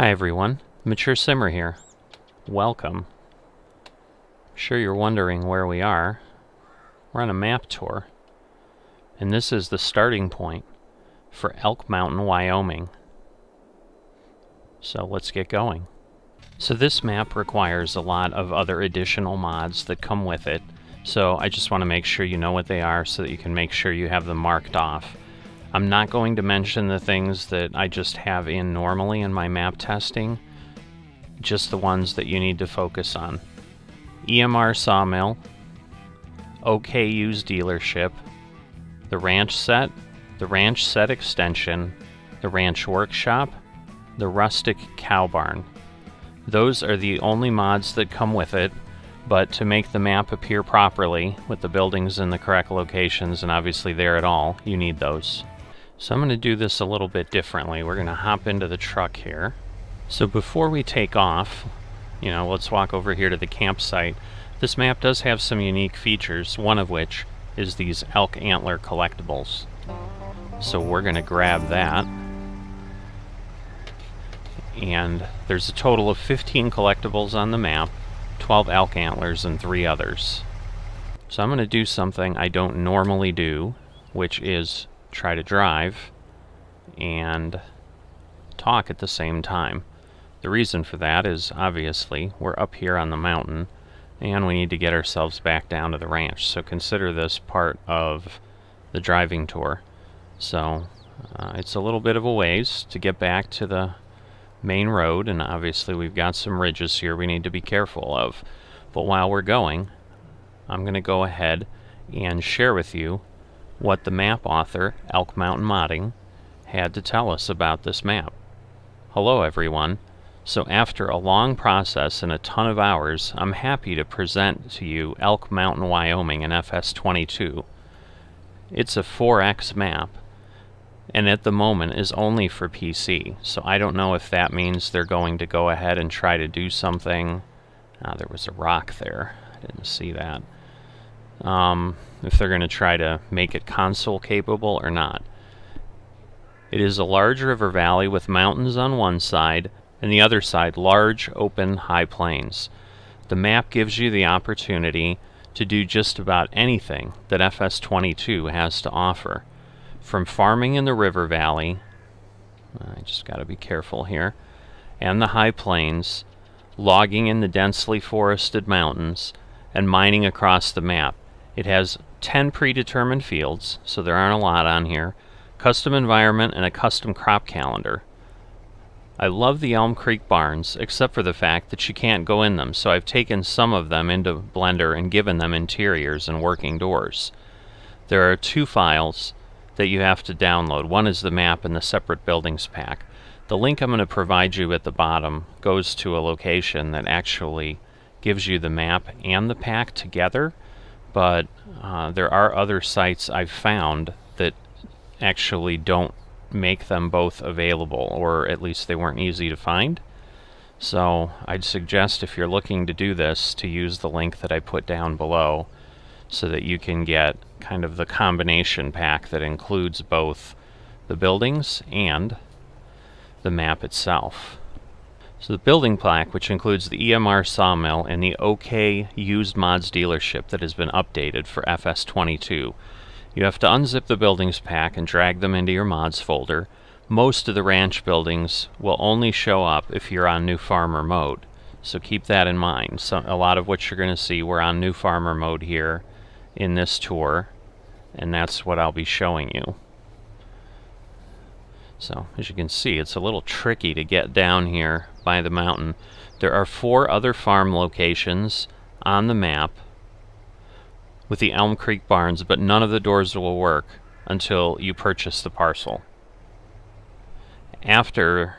Hi everyone, Mature Simmer here. Welcome. I'm sure you're wondering where we are. We're on a map tour. And this is the starting point for Elk Mountain, Wyoming. So let's get going. So this map requires a lot of other additional mods that come with it. So I just want to make sure you know what they are so that you can make sure you have them marked off. I'm not going to mention the things that I just have in normally in my map testing, just the ones that you need to focus on. EMR Sawmill, OKU's dealership, the ranch set, the ranch set extension, the ranch workshop, the rustic cow barn. Those are the only mods that come with it, but to make the map appear properly, with the buildings in the correct locations and obviously there at all, you need those. So I'm going to do this a little bit differently. We're going to hop into the truck here. So before we take off, you know, let's walk over here to the campsite. This map does have some unique features, one of which is these elk antler collectibles. So we're going to grab that. And there's a total of 15 collectibles on the map, 12 elk antlers and 3 others. So I'm going to do something I don't normally do, which is try to drive and talk at the same time. The reason for that is obviously we're up here on the mountain and we need to get ourselves back down to the ranch. So consider this part of the driving tour. So uh, it's a little bit of a ways to get back to the main road and obviously we've got some ridges here we need to be careful of. But while we're going, I'm going to go ahead and share with you what the map author, Elk Mountain Modding, had to tell us about this map. Hello everyone. So after a long process and a ton of hours, I'm happy to present to you Elk Mountain, Wyoming in FS22. It's a 4X map, and at the moment is only for PC, so I don't know if that means they're going to go ahead and try to do something. Ah, there was a rock there. I didn't see that um, if they're going to try to make it console capable or not. It is a large river valley with mountains on one side and the other side large open high plains. The map gives you the opportunity to do just about anything that FS22 has to offer. From farming in the river valley, I just got to be careful here, and the high plains, logging in the densely forested mountains, and mining across the map. It has 10 predetermined fields, so there aren't a lot on here, custom environment, and a custom crop calendar. I love the Elm Creek barns, except for the fact that you can't go in them, so I've taken some of them into Blender and given them interiors and working doors. There are two files that you have to download. One is the map and the separate buildings pack. The link I'm going to provide you at the bottom goes to a location that actually gives you the map and the pack together, but uh, there are other sites I've found that actually don't make them both available, or at least they weren't easy to find. So I'd suggest if you're looking to do this to use the link that I put down below so that you can get kind of the combination pack that includes both the buildings and the map itself. So the building plaque, which includes the EMR sawmill and the OK used mods dealership that has been updated for FS22. You have to unzip the buildings pack and drag them into your mods folder. Most of the ranch buildings will only show up if you're on new farmer mode. So keep that in mind. So a lot of what you're going to see, we're on new farmer mode here in this tour, and that's what I'll be showing you. So, as you can see, it's a little tricky to get down here by the mountain. There are four other farm locations on the map with the Elm Creek barns, but none of the doors will work until you purchase the parcel. After,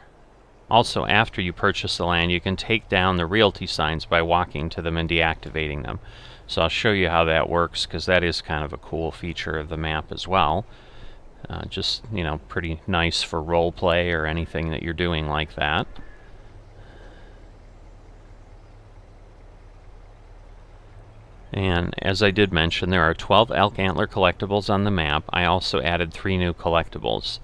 also after you purchase the land, you can take down the realty signs by walking to them and deactivating them. So I'll show you how that works because that is kind of a cool feature of the map as well. Uh, just, you know, pretty nice for role play or anything that you're doing like that. And as I did mention, there are 12 elk antler collectibles on the map. I also added three new collectibles.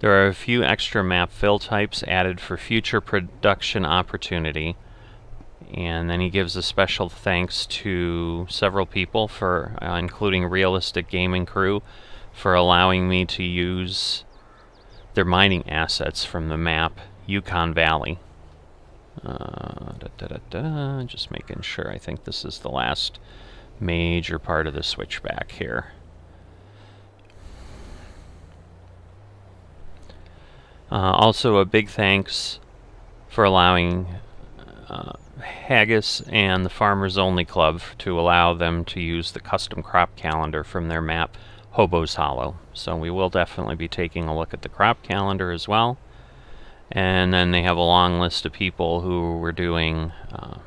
There are a few extra map fill types added for future production opportunity. And then he gives a special thanks to several people for, uh, including Realistic Gaming Crew, for allowing me to use their mining assets from the map Yukon Valley. Uh, da, da, da, just making sure. I think this is the last major part of the switchback here. Uh, also, a big thanks for allowing uh, Haggis and the Farmers Only Club to allow them to use the custom crop calendar from their map Hobo's Hollow. So we will definitely be taking a look at the crop calendar as well. And then they have a long list of people who were doing uh,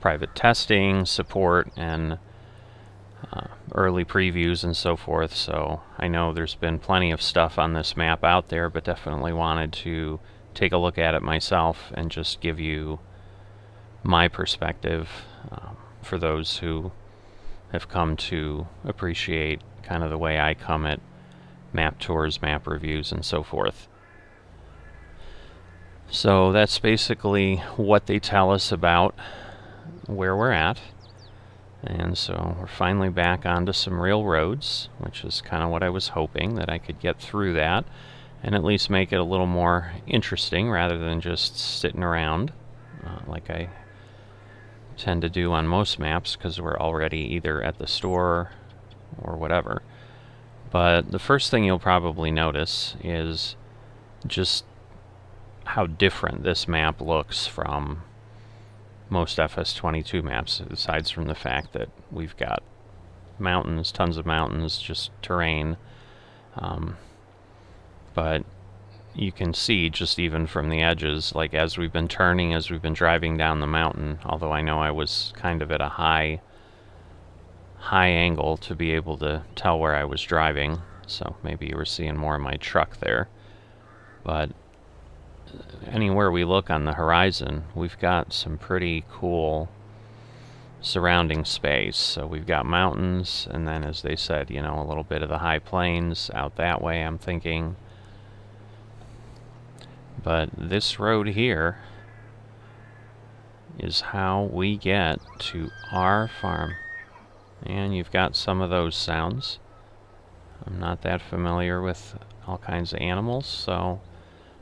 private testing, support, and uh, early previews and so forth. So I know there's been plenty of stuff on this map out there, but definitely wanted to take a look at it myself and just give you my perspective um, for those who have come to appreciate kind of the way I come at map tours, map reviews, and so forth. So that's basically what they tell us about where we're at. And so we're finally back onto some real roads, which is kind of what I was hoping, that I could get through that and at least make it a little more interesting rather than just sitting around uh, like I tend to do on most maps because we're already either at the store or whatever. But the first thing you'll probably notice is just how different this map looks from most FS22 maps, aside from the fact that we've got mountains, tons of mountains, just terrain. Um, but you can see just even from the edges, like as we've been turning, as we've been driving down the mountain, although I know I was kind of at a high high angle to be able to tell where I was driving, so maybe you were seeing more of my truck there. But anywhere we look on the horizon, we've got some pretty cool surrounding space. So we've got mountains, and then as they said, you know, a little bit of the high plains out that way, I'm thinking. But this road here is how we get to our farm. And you've got some of those sounds. I'm not that familiar with all kinds of animals, so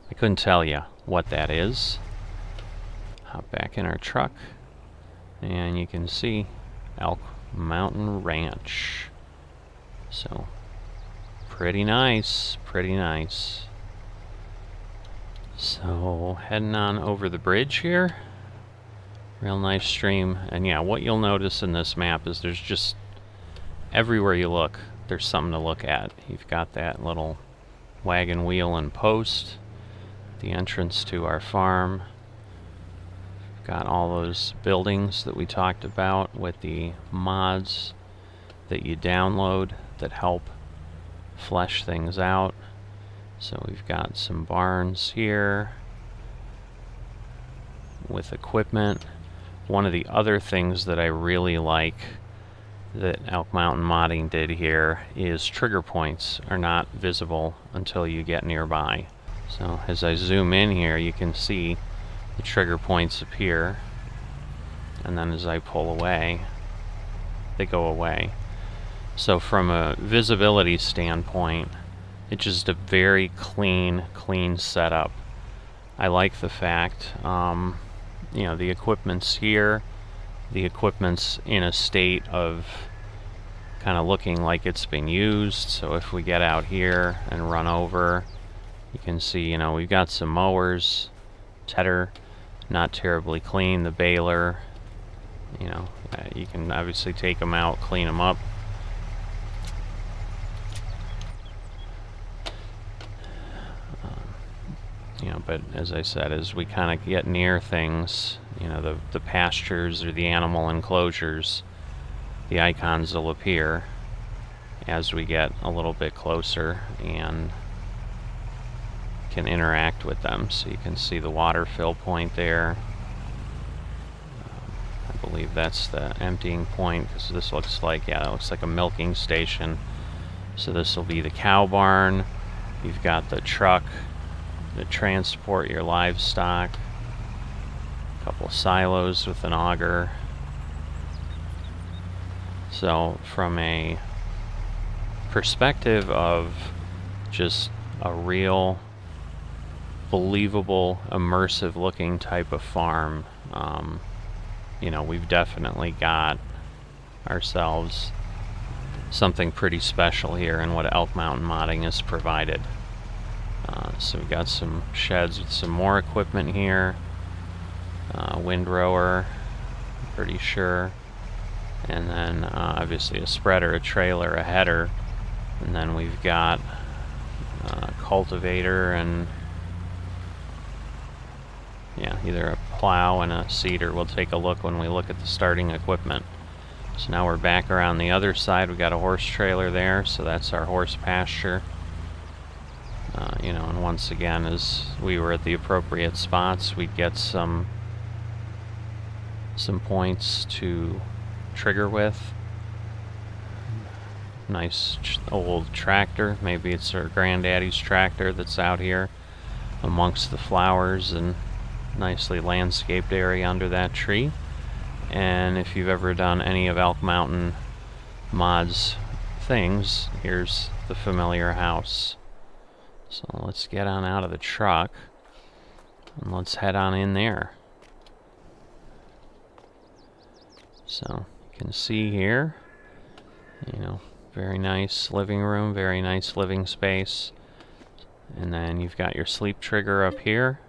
I couldn't tell you what that is. Hop back in our truck, and you can see Elk Mountain Ranch. So, pretty nice, pretty nice. So, heading on over the bridge here. Real nice stream. And yeah, what you'll notice in this map is there's just, everywhere you look, there's something to look at. You've got that little wagon wheel and post the entrance to our farm. Got all those buildings that we talked about with the mods that you download that help flesh things out. So we've got some barns here with equipment. One of the other things that I really like that Elk Mountain Modding did here is trigger points are not visible until you get nearby. So as I zoom in here, you can see the trigger points appear. And then as I pull away, they go away. So from a visibility standpoint, it's just a very clean, clean setup. I like the fact, um, you know, the equipment's here, the equipment's in a state of kind of looking like it's been used. So if we get out here and run over, you can see, you know, we've got some mowers, tedder, not terribly clean, the baler, you know, uh, you can obviously take them out, clean them up. Um, you know, but as I said, as we kind of get near things, you know, the, the pastures or the animal enclosures, the icons will appear as we get a little bit closer and can interact with them. So you can see the water fill point there. Um, I believe that's the emptying point because this looks like, yeah, it looks like a milking station. So this will be the cow barn. You've got the truck to transport your livestock. A couple silos with an auger. So from a perspective of just a real believable, immersive looking type of farm, um, you know, we've definitely got ourselves something pretty special here in what Elk Mountain Modding has provided. Uh, so we've got some sheds with some more equipment here. Uh, windrower, pretty sure. And then uh, obviously a spreader, a trailer, a header. And then we've got uh, cultivator and yeah, either a plow and a seeder. We'll take a look when we look at the starting equipment. So now we're back around the other side. We've got a horse trailer there, so that's our horse pasture. Uh, you know, and once again, as we were at the appropriate spots, we'd get some some points to trigger with. Nice old tractor. Maybe it's our granddaddy's tractor that's out here amongst the flowers and nicely landscaped area under that tree. And if you've ever done any of Elk Mountain mods things, here's the familiar house. So let's get on out of the truck and let's head on in there. So you can see here, you know, very nice living room, very nice living space. And then you've got your sleep trigger up here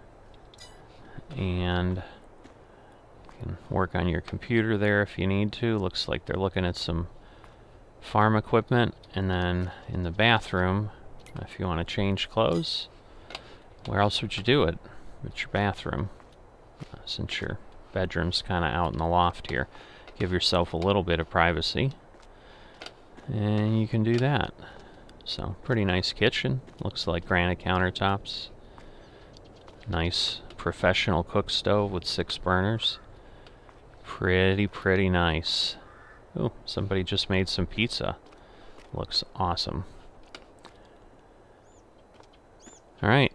and you can work on your computer there if you need to. Looks like they're looking at some farm equipment. And then in the bathroom if you want to change clothes where else would you do it? It's your bathroom uh, since your bedroom's kind of out in the loft here. Give yourself a little bit of privacy. And you can do that. So pretty nice kitchen. Looks like granite countertops. Nice professional cook stove with six burners. Pretty, pretty nice. Oh, somebody just made some pizza. Looks awesome. Alright.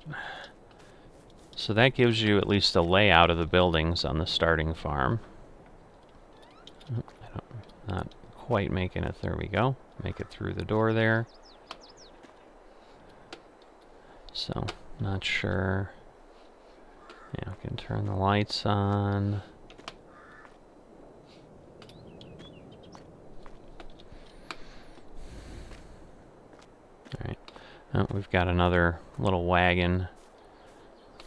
So that gives you at least a layout of the buildings on the starting farm. Not quite making it. There we go. Make it through the door there. So, not sure. Can turn the lights on. Alright. Oh, we've got another little wagon.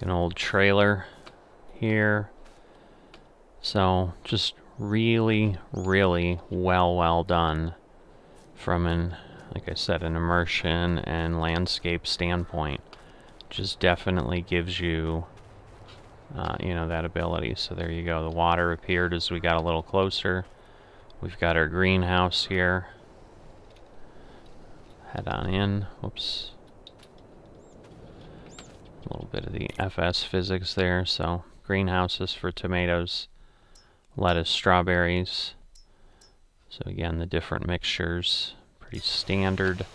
An old trailer here. So, just really, really well, well done from an, like I said, an immersion and landscape standpoint. Just definitely gives you uh, you know, that ability. So there you go. The water appeared as we got a little closer. We've got our greenhouse here. Head on in. Whoops. A little bit of the FS physics there. So greenhouses for tomatoes, lettuce, strawberries. So again, the different mixtures. Pretty standard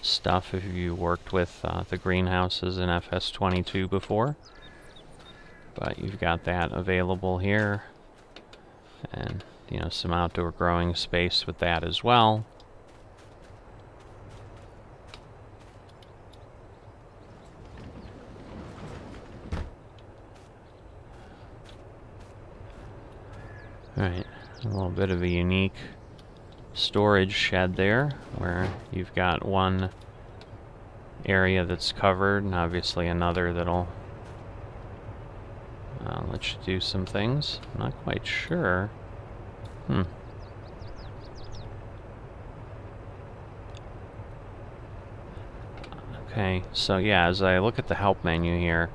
stuff if you worked with uh, the greenhouses in FS22 before. But you've got that available here. And, you know, some outdoor growing space with that as well. Alright, a little bit of a unique storage shed there, where you've got one area that's covered, and obviously another that'll uh, let you do some things. I'm not quite sure. Hmm. Okay, so yeah, as I look at the help menu here,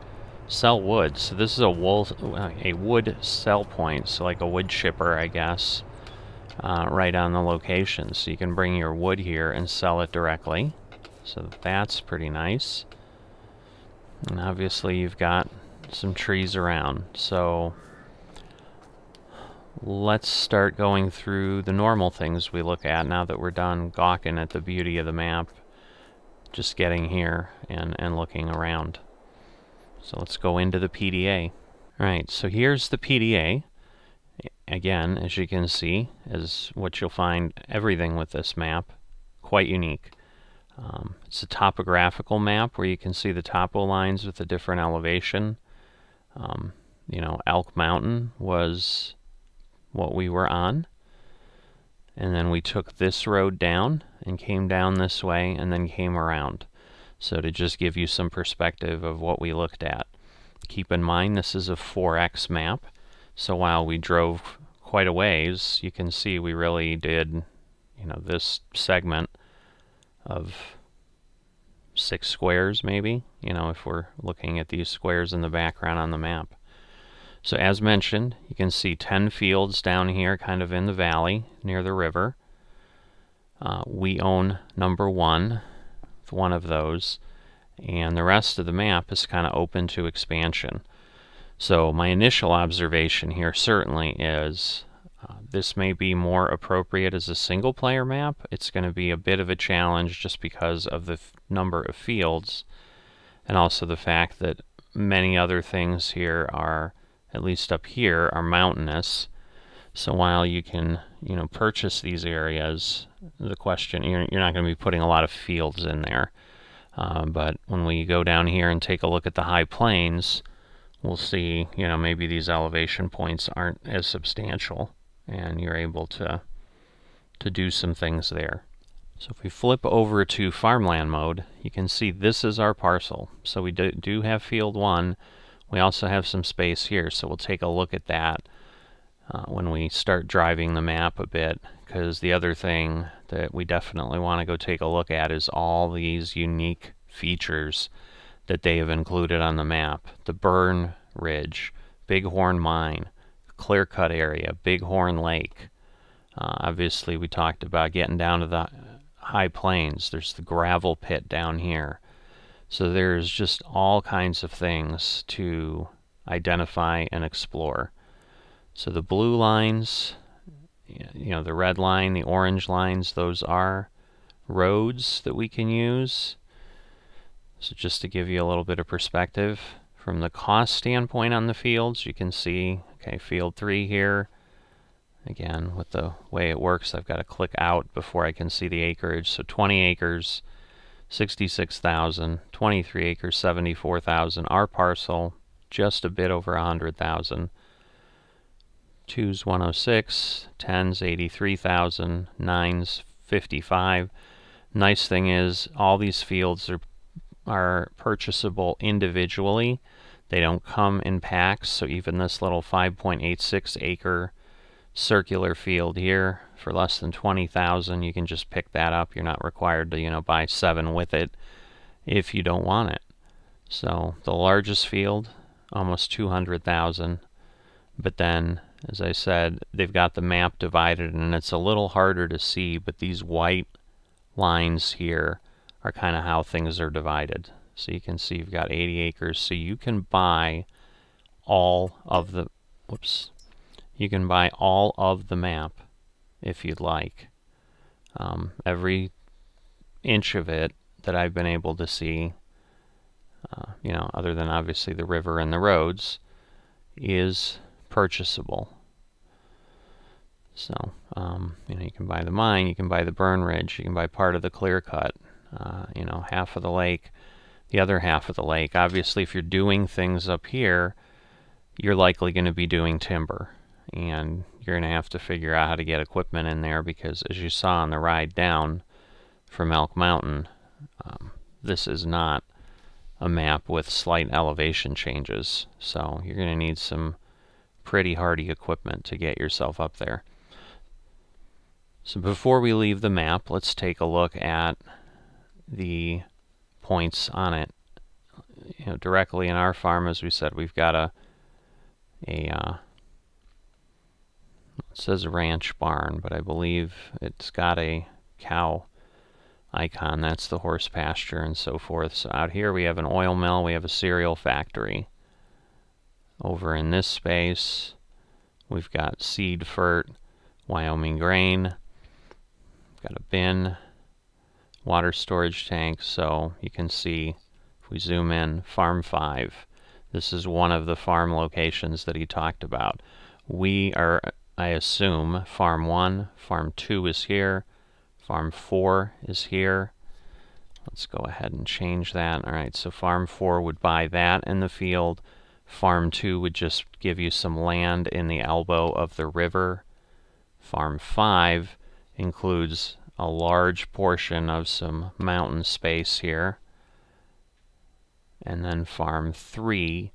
sell wood. So this is a wool, a wood sell point, so like a wood chipper, I guess, uh, right on the location. So you can bring your wood here and sell it directly. So that's pretty nice. And obviously you've got some trees around. So let's start going through the normal things we look at now that we're done gawking at the beauty of the map just getting here and, and looking around. So let's go into the PDA. Alright, so here's the PDA. Again, as you can see, is what you'll find everything with this map. Quite unique. Um, it's a topographical map where you can see the topo lines with a different elevation. Um, you know, Elk Mountain was what we were on. And then we took this road down and came down this way and then came around. So to just give you some perspective of what we looked at. Keep in mind this is a 4x map. So while we drove quite a ways, you can see we really did, you know, this segment of six squares maybe, you know, if we're looking at these squares in the background on the map. So as mentioned, you can see 10 fields down here kind of in the valley near the river. Uh, we own number one, one of those, and the rest of the map is kind of open to expansion. So my initial observation here certainly is uh, this may be more appropriate as a single player map. It's going to be a bit of a challenge just because of the number of fields and also the fact that many other things here are, at least up here, are mountainous. So while you can, you know, purchase these areas, the question, you're, you're not going to be putting a lot of fields in there. Uh, but when we go down here and take a look at the high plains, we'll see, you know, maybe these elevation points aren't as substantial and you're able to to do some things there. So if we flip over to farmland mode, you can see this is our parcel. So we do, do have field one. We also have some space here, so we'll take a look at that uh, when we start driving the map a bit, because the other thing that we definitely want to go take a look at is all these unique features that they have included on the map. The Burn Ridge, Bighorn Mine, clear cut area, Bighorn Lake. Uh, obviously, we talked about getting down to the high plains. There's the gravel pit down here. So there's just all kinds of things to identify and explore. So the blue lines, you know, the red line, the orange lines, those are roads that we can use. So just to give you a little bit of perspective, from the cost standpoint on the fields, you can see Okay, field 3 here. Again, with the way it works, I've got to click out before I can see the acreage. So 20 acres, 66,000, 23 acres, 74,000. Our parcel, just a bit over 100,000. 2's 106, 10's 83,000, 9's 55. Nice thing is all these fields are are purchasable individually. They don't come in packs, so even this little 5.86 acre circular field here for less than 20,000, you can just pick that up. You're not required to, you know, buy seven with it if you don't want it. So the largest field, almost 200,000. But then, as I said, they've got the map divided and it's a little harder to see, but these white lines here are kind of how things are divided. So you can see you've got 80 acres. So you can buy all of the, whoops, you can buy all of the map if you'd like. Um, every inch of it that I've been able to see, uh, you know, other than obviously the river and the roads, is purchasable. So, um, you know, you can buy the mine, you can buy the burn ridge, you can buy part of the clear cut, uh, you know, half of the lake the other half of the lake. Obviously, if you're doing things up here, you're likely going to be doing timber. And you're going to have to figure out how to get equipment in there because, as you saw on the ride down from Elk Mountain, um, this is not a map with slight elevation changes. So you're going to need some pretty hardy equipment to get yourself up there. So before we leave the map, let's take a look at the points on it. You know, directly in our farm, as we said, we've got a a uh, it says ranch barn, but I believe it's got a cow icon. That's the horse pasture and so forth. So out here we have an oil mill, we have a cereal factory. Over in this space, we've got seed fert, Wyoming grain, got a bin, water storage tank. So you can see, if we zoom in, Farm 5. This is one of the farm locations that he talked about. We are, I assume, Farm 1, Farm 2 is here, Farm 4 is here. Let's go ahead and change that. All right, so Farm 4 would buy that in the field. Farm 2 would just give you some land in the elbow of the river. Farm 5 includes a large portion of some mountain space here. And then farm 3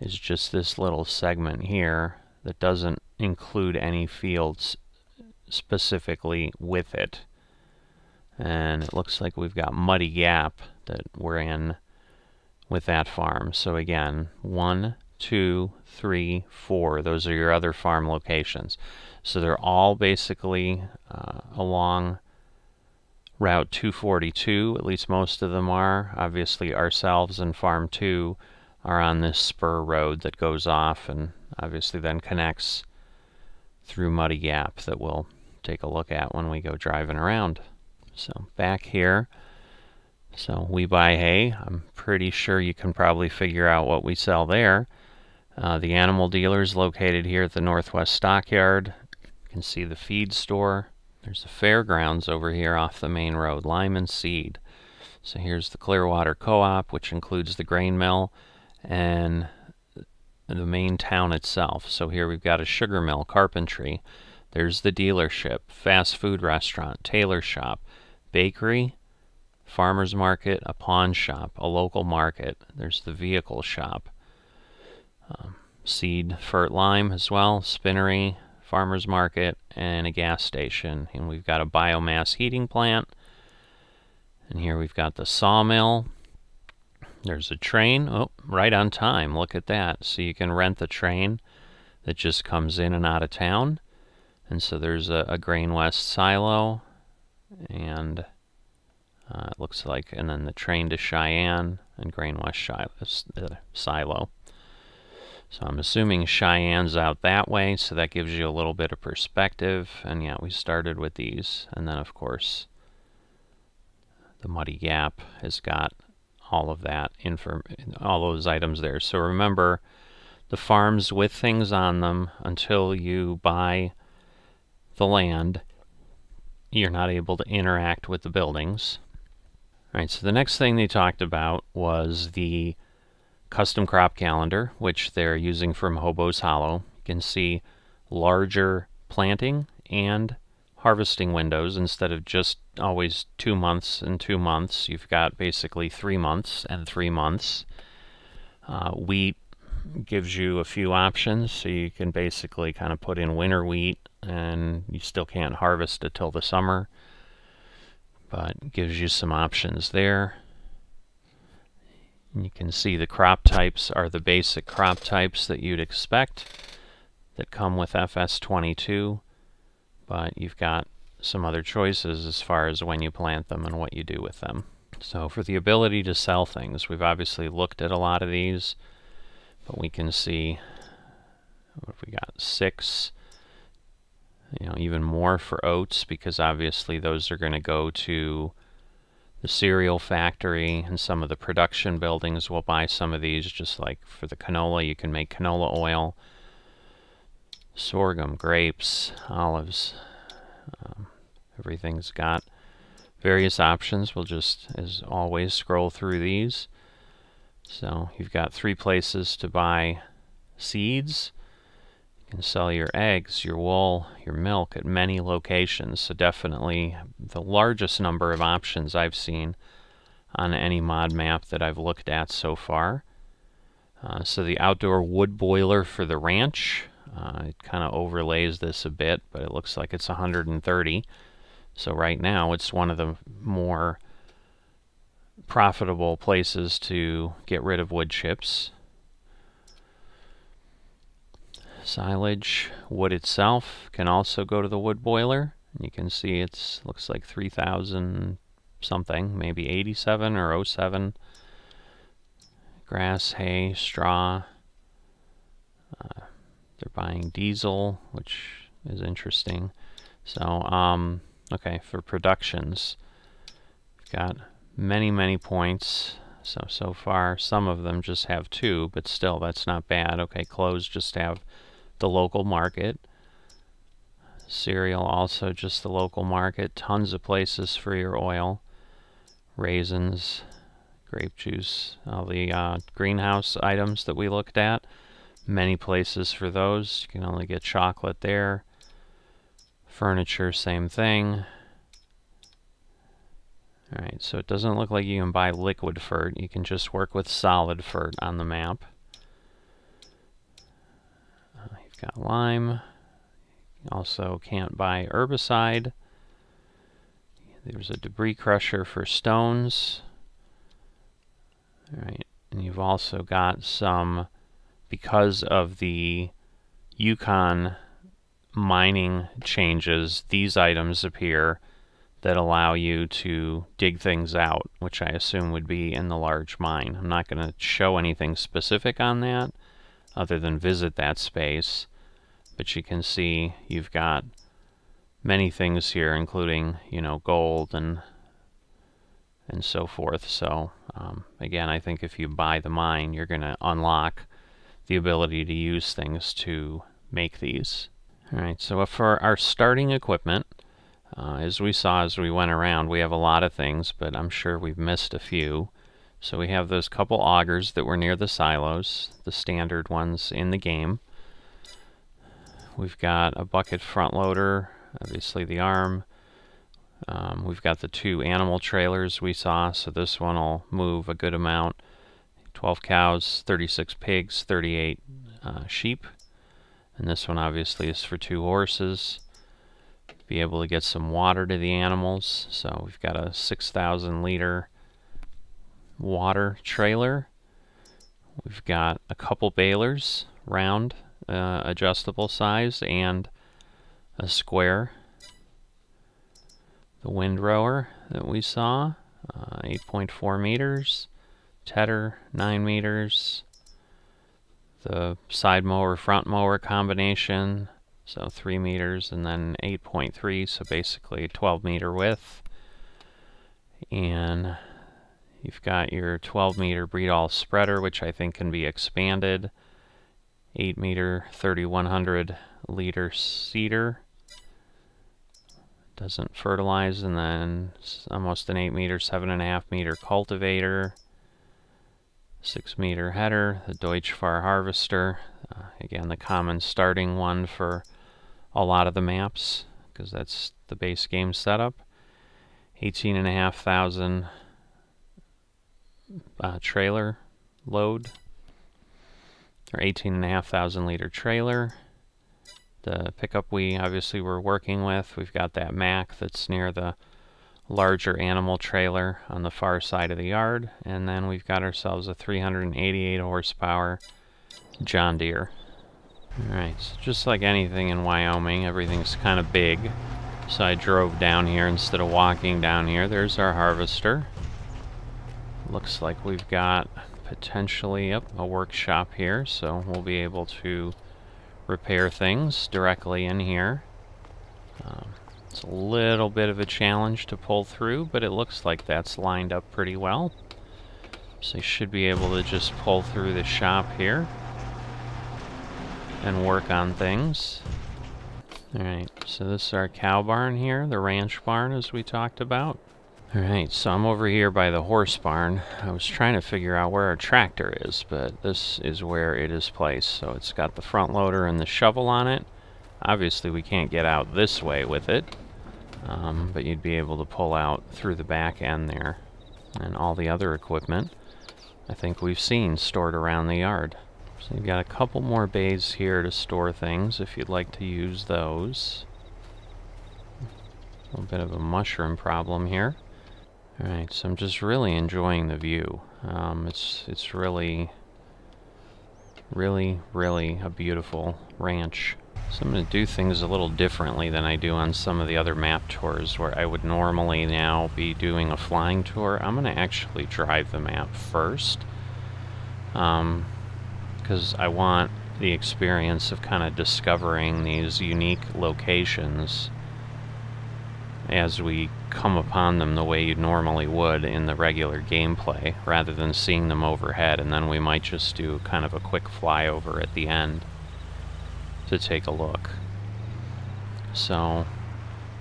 is just this little segment here that doesn't include any fields specifically with it. And it looks like we've got Muddy Gap that we're in with that farm. So again, one, two, three, four. Those are your other farm locations. So they're all basically uh, along Route 242, at least most of them are. Obviously, ourselves and Farm 2 are on this spur road that goes off and obviously then connects through Muddy Gap that we'll take a look at when we go driving around. So back here, so we buy hay. I'm pretty sure you can probably figure out what we sell there. Uh, the animal dealer is located here at the Northwest Stockyard. You can see the feed store. There's the fairgrounds over here off the main road, Lyman Seed. So here's the Clearwater Co-op, which includes the grain mill and the main town itself. So here we've got a sugar mill, carpentry. There's the dealership, fast food restaurant, tailor shop, bakery, farmer's market, a pawn shop, a local market. There's the vehicle shop. Um, seed, fert lime as well, spinnery, farmer's market, and a gas station. And we've got a biomass heating plant. And here we've got the sawmill. There's a train. Oh, right on time. Look at that. So you can rent the train that just comes in and out of town. And so there's a, a Grain West silo. And uh, it looks like, and then the train to Cheyenne and Grain West uh, silo. So I'm assuming Cheyenne's out that way, so that gives you a little bit of perspective. And yeah, we started with these. And then, of course, the Muddy Gap has got all of that, inform all those items there. So remember, the farms with things on them until you buy the land, you're not able to interact with the buildings. All right, so the next thing they talked about was the custom crop calendar, which they're using from Hobo's Hollow. You can see larger planting and harvesting windows instead of just always two months and two months. You've got basically three months and three months. Uh, wheat gives you a few options, so you can basically kind of put in winter wheat and you still can't harvest it till the summer, but gives you some options there. You can see the crop types are the basic crop types that you'd expect that come with FS22, but you've got some other choices as far as when you plant them and what you do with them. So for the ability to sell things, we've obviously looked at a lot of these, but we can see what we got? Six, you know, even more for oats because obviously those are going to go to the cereal factory and some of the production buildings. Will buy some of these just like for the canola. You can make canola oil sorghum grapes olives um, everything's got various options we'll just as always scroll through these so you've got three places to buy seeds You can sell your eggs, your wool, your milk at many locations. So definitely the largest number of options I've seen on any mod map that I've looked at so far. Uh, so the outdoor wood boiler for the ranch, uh, it kind of overlays this a bit, but it looks like it's 130. So right now it's one of the more profitable places to get rid of wood chips. silage wood itself can also go to the wood boiler. You can see it's looks like 3000 something, maybe 87 or 07. Grass, hay, straw. Uh, they're buying diesel, which is interesting. So, um, okay, for productions, we've got many, many points. So, so far, some of them just have two, but still, that's not bad. Okay, clothes just have the local market. Cereal also just the local market. Tons of places for your oil. Raisins, grape juice, all the uh, greenhouse items that we looked at. Many places for those. You can only get chocolate there. Furniture, same thing. Alright, so it doesn't look like you can buy liquid fert. You can just work with solid fert on the map. Uh, you've got lime. Also can't buy herbicide. There's a debris crusher for stones. Alright, and you've also got some, because of the Yukon mining changes, these items appear that allow you to dig things out, which I assume would be in the large mine. I'm not going to show anything specific on that other than visit that space, but you can see you've got many things here, including, you know, gold and and so forth. So, um, again, I think if you buy the mine, you're going to unlock the ability to use things to make these. Alright, so for our starting equipment, uh, as we saw as we went around, we have a lot of things, but I'm sure we've missed a few. So we have those couple augers that were near the silos, the standard ones in the game. We've got a bucket front loader, obviously the arm. Um, we've got the two animal trailers we saw, so this one will move a good amount. 12 cows, 36 pigs, 38 uh, sheep. And this one obviously is for two horses be able to get some water to the animals. So we've got a 6,000 liter water trailer. We've got a couple balers, round, uh, adjustable size, and a square. The windrower that we saw, uh, 8.4 meters. Tedder, 9 meters. The side mower, front mower combination, so 3 meters and then 8.3, so basically 12 meter width. And you've got your 12 meter Bredal spreader, which I think can be expanded. 8 meter, 3100 liter seeder. Doesn't fertilize, and then almost an 8 meter, 7.5 meter cultivator. 6 meter header, the Deutz-Fahr harvester. Uh, again, the common starting one for a lot of the maps because that's the base game setup. 18,500 uh, trailer load or 18,500 liter trailer. The pickup we obviously were working with, we've got that Mack that's near the larger animal trailer on the far side of the yard. And then we've got ourselves a 388 horsepower John Deere. Alright, so just like anything in Wyoming, everything's kind of big. So I drove down here instead of walking down here. There's our harvester. Looks like we've got potentially a workshop here, so we'll be able to repair things directly in here. Um, it's a little bit of a challenge to pull through, but it looks like that's lined up pretty well. So you should be able to just pull through the shop here and work on things. Alright, so this is our cow barn here, the ranch barn as we talked about. Alright, so I'm over here by the horse barn. I was trying to figure out where our tractor is, but this is where it is placed. So it's got the front loader and the shovel on it. Obviously we can't get out this way with it, um, but you'd be able to pull out through the back end there. And all the other equipment I think we've seen stored around the yard. So you've got a couple more bays here to store things if you'd like to use those. A little bit of a mushroom problem here. Alright, so I'm just really enjoying the view. Um, it's, it's really, really, really a beautiful ranch. So I'm going to do things a little differently than I do on some of the other map tours where I would normally now be doing a flying tour. I'm going to actually drive the map first. Um, because I want the experience of kind of discovering these unique locations as we come upon them the way you normally would in the regular gameplay, rather than seeing them overhead, and then we might just do kind of a quick flyover at the end to take a look. So,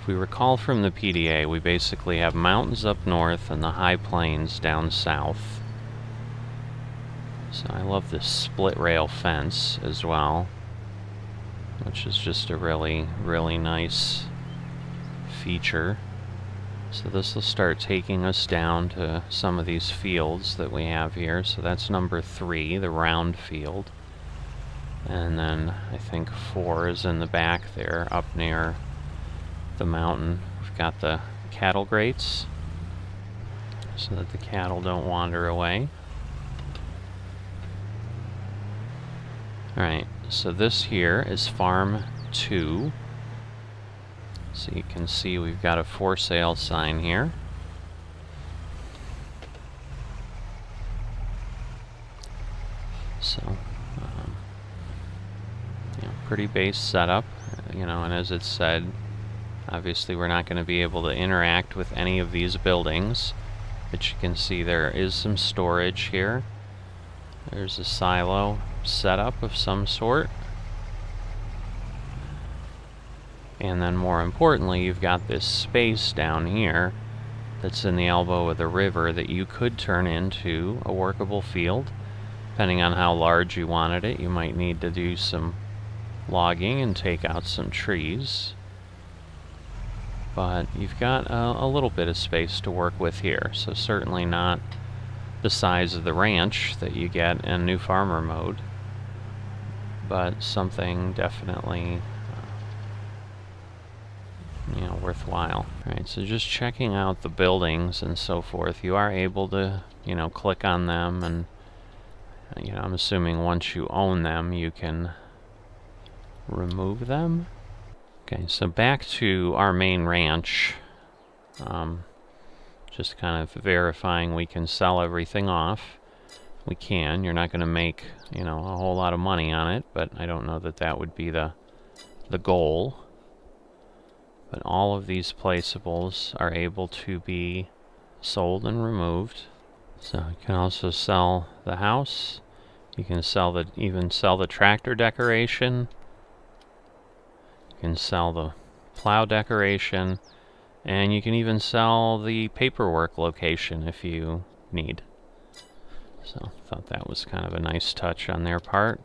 if we recall from the PDA, we basically have mountains up north and the high plains down south. So I love this split rail fence as well, which is just a really, really nice feature. So this will start taking us down to some of these fields that we have here. So that's number three, the round field. And then I think four is in the back there, up near the mountain. We've got the cattle grates, so that the cattle don't wander away. Alright, so this here is Farm 2. So you can see we've got a for sale sign here. So, pretty base setup, you know, and as it said, obviously we're not going to be able to interact with any of these buildings, but you can see there is some storage here. There's a silo setup of some sort. And then more importantly, you've got this space down here that's in the elbow of the river that you could turn into a workable field. Depending on how large you wanted it, you might need to do some logging and take out some trees. But you've got a, a little bit of space to work with here, so certainly not the size of the ranch that you get in New Farmer mode, but something definitely uh, you know, worthwhile. Alright, so just checking out the buildings and so forth, you are able to, you know, click on them and, you know, I'm assuming once you own them, you can remove them. Okay, so back to our main ranch. Um, just kind of verifying we can sell everything off. We can. You're not going to make, you know, a whole lot of money on it, but I don't know that that would be the the goal. But all of these placeables are able to be sold and removed. So you can also sell the house. You can sell the even sell the tractor decoration can sell the plow decoration, and you can even sell the paperwork location if you need. So, thought that was kind of a nice touch on their part.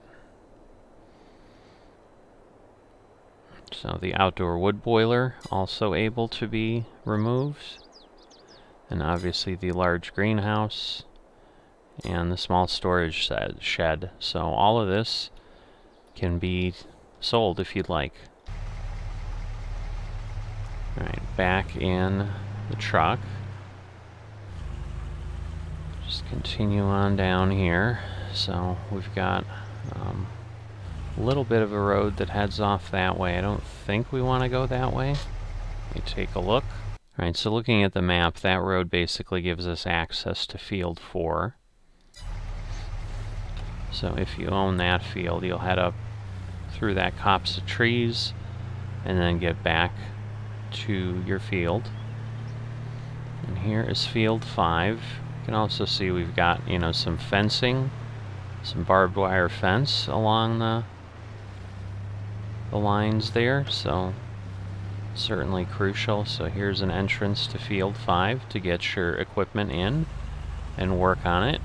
So the outdoor wood boiler also able to be removed. And obviously the large greenhouse and the small storage shed. So all of this can be sold if you'd like. Alright, back in the truck. Just continue on down here. So we've got um, a little bit of a road that heads off that way. I don't think we want to go that way. Let me take a look. Alright, so looking at the map, that road basically gives us access to field 4. So if you own that field, you'll head up through that copse of trees and then get back to your field. And here is field 5. You can also see we've got, you know, some fencing, some barbed wire fence along the, the lines there, so certainly crucial. So here's an entrance to field 5 to get your equipment in and work on it.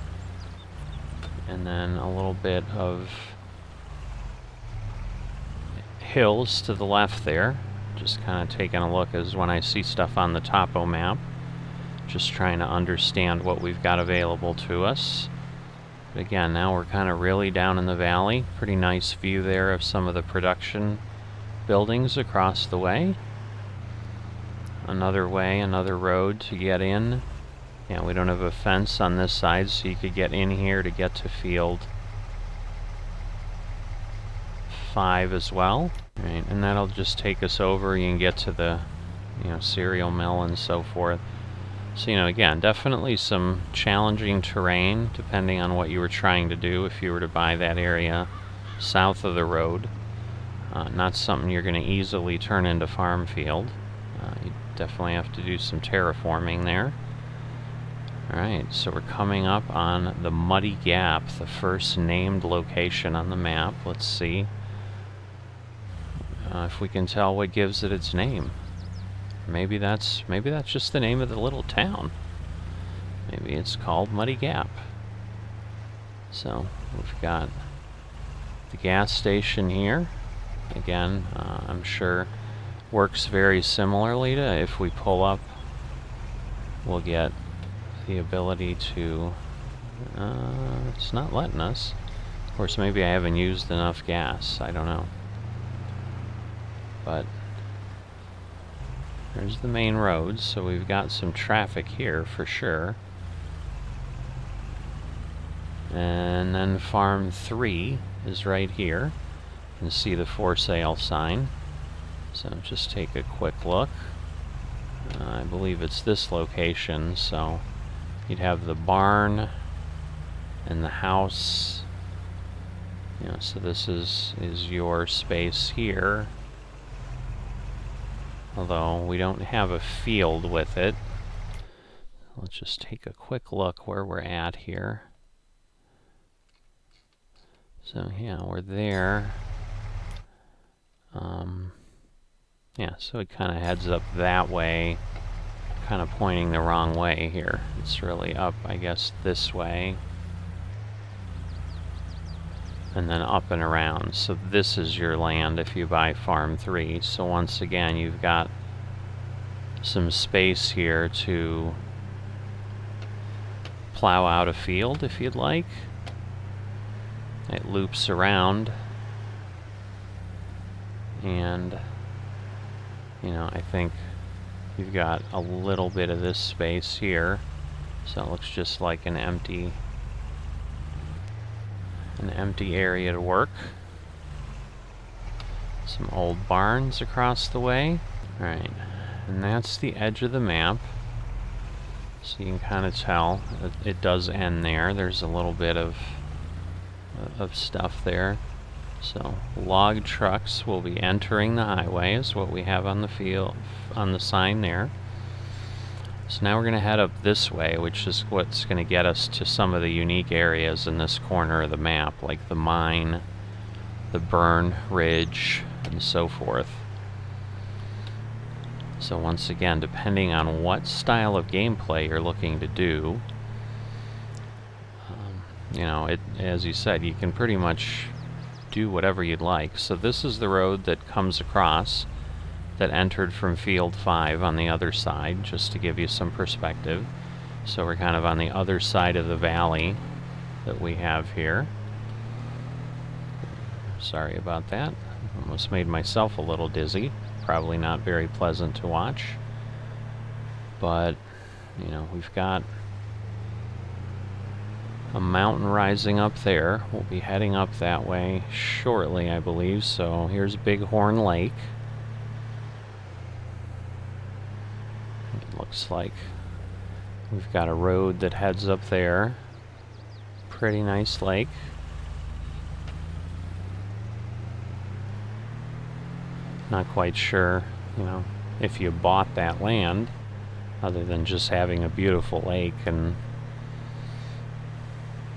And then a little bit of hills to the left there just kind of taking a look as when I see stuff on the topo map. Just trying to understand what we've got available to us. But again, now we're kind of really down in the valley. Pretty nice view there of some of the production buildings across the way. Another way, another road to get in. Yeah, we don't have a fence on this side, so you could get in here to get to field 5 as well. Right, and that'll just take us over. You can get to the, you know, cereal mill and so forth. So, you know, again, definitely some challenging terrain depending on what you were trying to do if you were to buy that area south of the road. Uh, not something you're going to easily turn into farm field. Uh, you definitely have to do some terraforming there. Alright, so we're coming up on the Muddy Gap, the first named location on the map. Let's see uh, if we can tell what gives it its name. Maybe that's maybe that's just the name of the little town. Maybe it's called Muddy Gap. So we've got the gas station here. Again, uh, I'm sure works very similarly to if we pull up, we'll get the ability to... Uh, it's not letting us. Of course, maybe I haven't used enough gas. I don't know. But there's the main road, so we've got some traffic here for sure. And then farm 3 is right here. You can see the for sale sign. So just take a quick look. Uh, I believe it's this location, so you'd have the barn and the house. You know, so this is, is your space here. Although we don't have a field with it. Let's just take a quick look where we're at here. So yeah, we're there. Um, yeah, so it kind of heads up that way, kind of pointing the wrong way here. It's really up, I guess, this way. And then up and around. So this is your land if you buy Farm 3. So once again, you've got some space here to plow out a field if you'd like. It loops around and you know I think you've got a little bit of this space here so it looks just like an empty an empty area to work. Some old barns across the way. Alright and that's the edge of the map. So you can kind of tell it, it does end there. There's a little bit of of stuff there. So log trucks will be entering the highway is what we have on the field on the sign there. So now we're going to head up this way, which is what's going to get us to some of the unique areas in this corner of the map, like the mine, the burn ridge, and so forth. So once again, depending on what style of gameplay you're looking to do, um, you know, it, as you said, you can pretty much do whatever you'd like. So this is the road that comes across that entered from field 5 on the other side, just to give you some perspective. So we're kind of on the other side of the valley that we have here. Sorry about that. Almost made myself a little dizzy. Probably not very pleasant to watch. But, you know, we've got a mountain rising up there. We'll be heading up that way shortly, I believe. So here's Bighorn Lake. It looks like we've got a road that heads up there. Pretty nice lake. Not quite sure, you know, if you bought that land, other than just having a beautiful lake and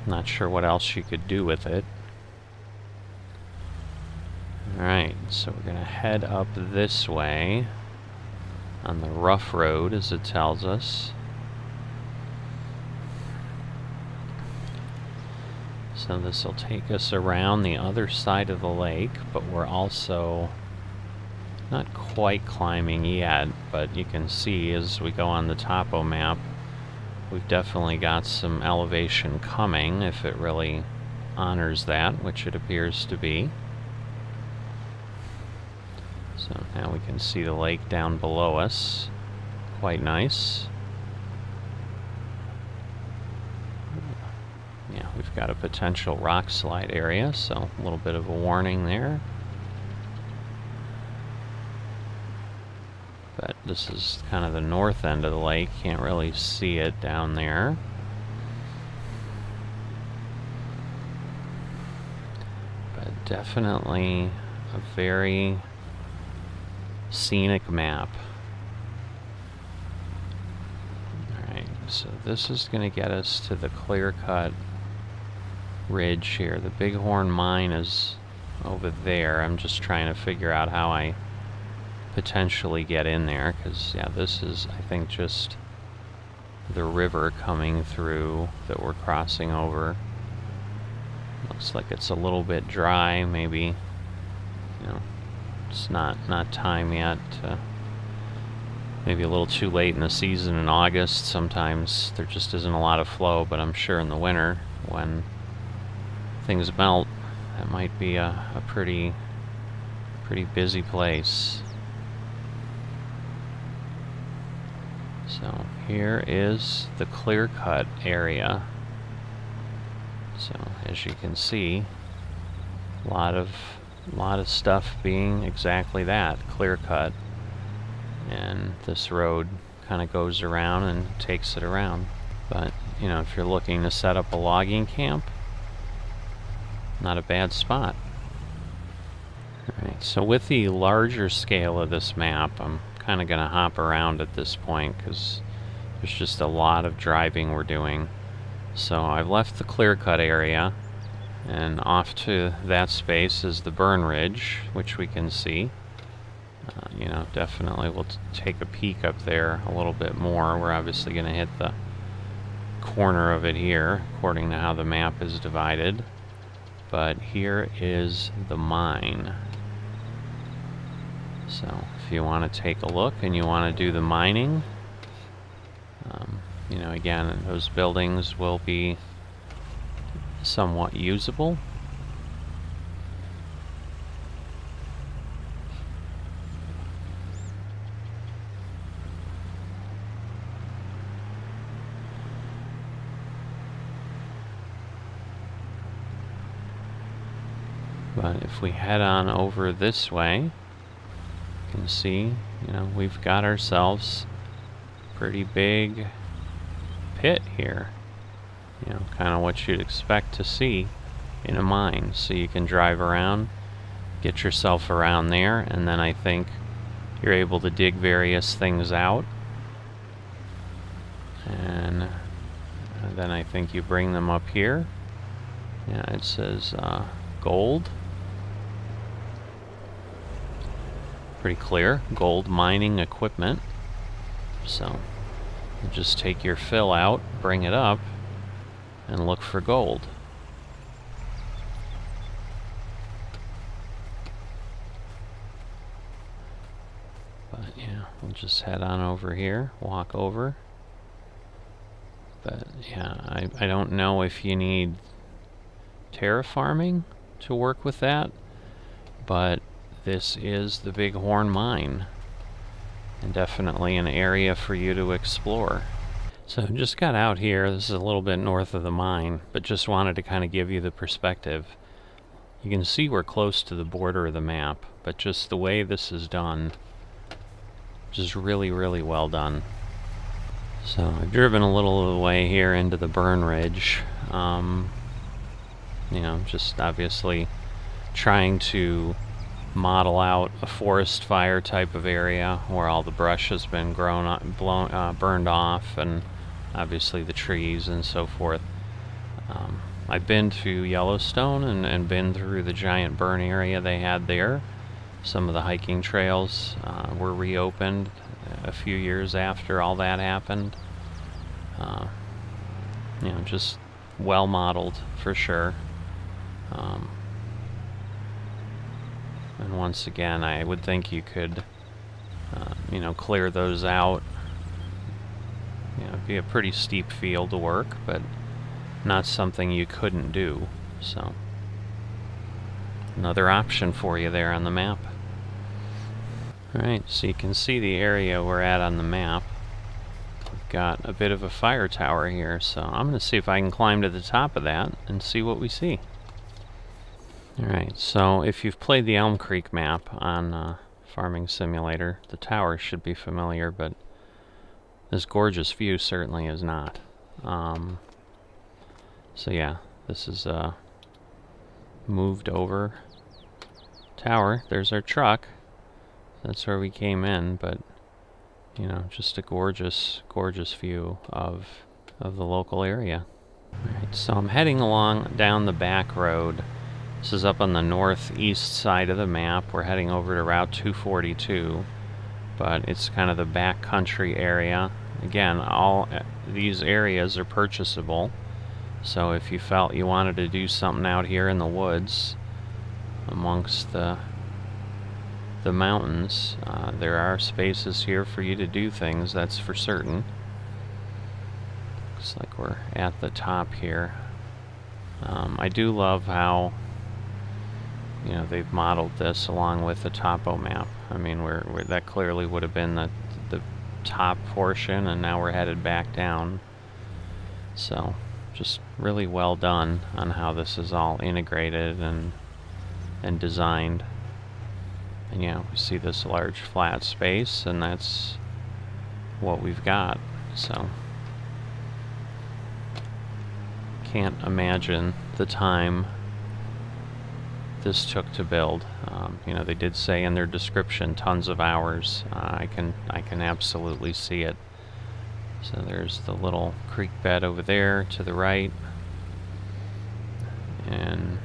not sure what else you could do with it. Alright, so we're going to head up this way on the rough road, as it tells us. So this will take us around the other side of the lake, but we're also not quite climbing yet, but you can see as we go on the topo map, We've definitely got some elevation coming if it really honors that, which it appears to be. So now we can see the lake down below us. Quite nice. Yeah, we've got a potential rock slide area, so a little bit of a warning there. But this is kind of the north end of the lake. Can't really see it down there. But definitely a very scenic map. Alright, so this is going to get us to the clear-cut ridge here. The Bighorn Mine is over there. I'm just trying to figure out how I potentially get in there, because, yeah, this is, I think, just the river coming through that we're crossing over. Looks like it's a little bit dry, maybe, you know, it's not, not time yet maybe a little too late in the season in August. Sometimes there just isn't a lot of flow, but I'm sure in the winter when things melt, that might be a, a pretty, pretty busy place. So here is the clear cut area. So as you can see, a lot of, lot of stuff being exactly that, clear cut and this road kind of goes around and takes it around. But, you know, if you're looking to set up a logging camp, not a bad spot. Alright, so with the larger scale of this map, I'm kind of going to hop around at this point because there's just a lot of driving we're doing. So I've left the clear cut area, and off to that space is the burn ridge, which we can see. Uh, you know, definitely we'll take a peek up there a little bit more. We're obviously going to hit the corner of it here, according to how the map is divided. But here is the mine. So, if you want to take a look and you want to do the mining, um, you know, again, those buildings will be somewhat usable. But if we head on over this way, you can see, you know, we've got ourselves pretty big pit here. You know, kind of what you'd expect to see in a mine. So you can drive around, get yourself around there, and then I think you're able to dig various things out. And then I think you bring them up here. Yeah, it says uh, gold. pretty clear. Gold mining equipment. So, just take your fill out, bring it up, and look for gold. But yeah, we'll just head on over here, walk over. But yeah, I, I don't know if you need terraforming to work with that, but this is the Bighorn Mine. And definitely an area for you to explore. So just got out here, this is a little bit north of the mine, but just wanted to kind of give you the perspective. You can see we're close to the border of the map, but just the way this is done, just really, really well done. So I've driven a little of the way here into the burn ridge. Um, you know, just obviously trying to model out a forest fire type of area where all the brush has been grown blown, uh, burned off and obviously the trees and so forth. Um, I've been to Yellowstone and, and, been through the giant burn area they had there. Some of the hiking trails uh, were reopened a few years after all that happened. Uh, you know, just well modeled for sure. Um, and once again, I would think you could, uh, you know, clear those out. You know, it'd be a pretty steep field to work, but not something you couldn't do. So, another option for you there on the map. Alright, so you can see the area we're at on the map. We've got a bit of a fire tower here, so I'm going to see if I can climb to the top of that and see what we see. Alright, so if you've played the Elm Creek map on uh, Farming Simulator, the tower should be familiar, but this gorgeous view certainly is not. Um, so yeah, this is a uh, moved over tower. There's our truck. That's where we came in, but you know, just a gorgeous, gorgeous view of, of the local area. Alright, so I'm heading along down the back road. This is up on the northeast side of the map. We're heading over to Route 242, but it's kind of the back country area. Again, all uh, these areas are purchasable. So if you felt you wanted to do something out here in the woods amongst the the mountains, uh, there are spaces here for you to do things, that's for certain. Looks like we're at the top here. Um, I do love how you know they've modeled this along with the topo map. I mean, we're, we're that clearly would have been the the top portion, and now we're headed back down. So just really well done on how this is all integrated and and designed. And yeah, we see this large flat space and that's what we've got. So can't imagine the time this took to build. Um, you know, they did say in their description tons of hours. Uh, I can I can absolutely see it. So there's the little creek bed over there to the right. And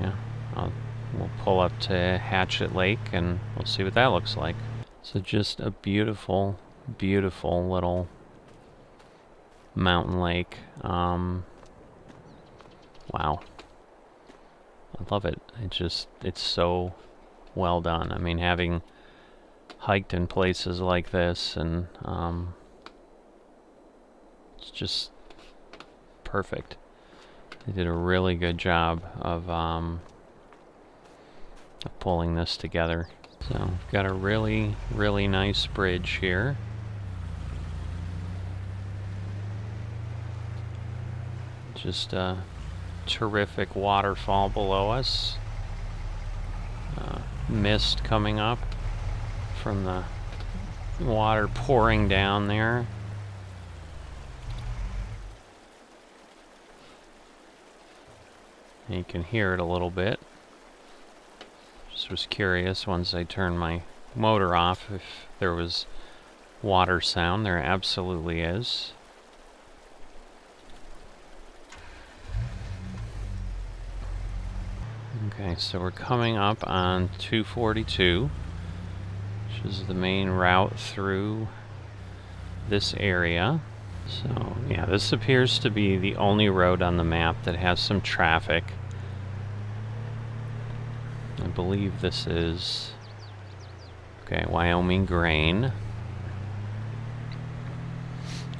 yeah, I'll, we'll pull up to Hatchet Lake and we'll see what that looks like. So just a beautiful, beautiful little mountain lake. Um, wow. I love it. It just, it's so well done. I mean, having hiked in places like this and um, it's just perfect. They did a really good job of, um, of pulling this together. So, we've got a really, really nice bridge here. Just a terrific waterfall below us. Uh, mist coming up from the water pouring down there. You can hear it a little bit. Just was curious once I turned my motor off if there was water sound. There absolutely is. Okay, so we're coming up on 242, which is the main route through this area. So, yeah, this appears to be the only road on the map that has some traffic. I believe this is... Okay, Wyoming Grain.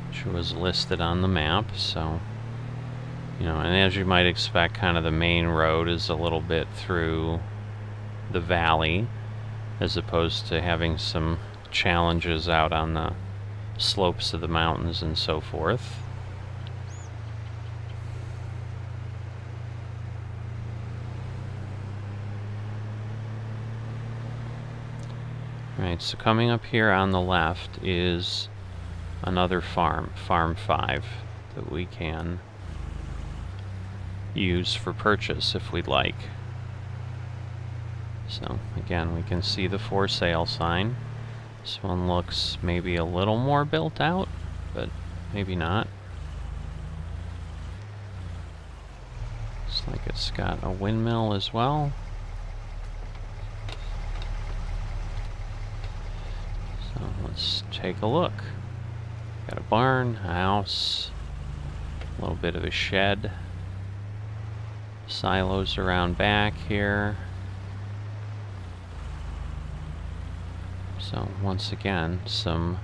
Which was listed on the map, so... You know, and as you might expect, kind of the main road is a little bit through the valley, as opposed to having some challenges out on the slopes of the mountains and so forth. Right, so coming up here on the left is another farm, Farm 5, that we can use for purchase if we'd like. So again, we can see the for sale sign. This one looks maybe a little more built out, but maybe not. Looks like it's got a windmill as well. So let's take a look. Got a barn, a house, a little bit of a shed. Silos around back here. So once again, some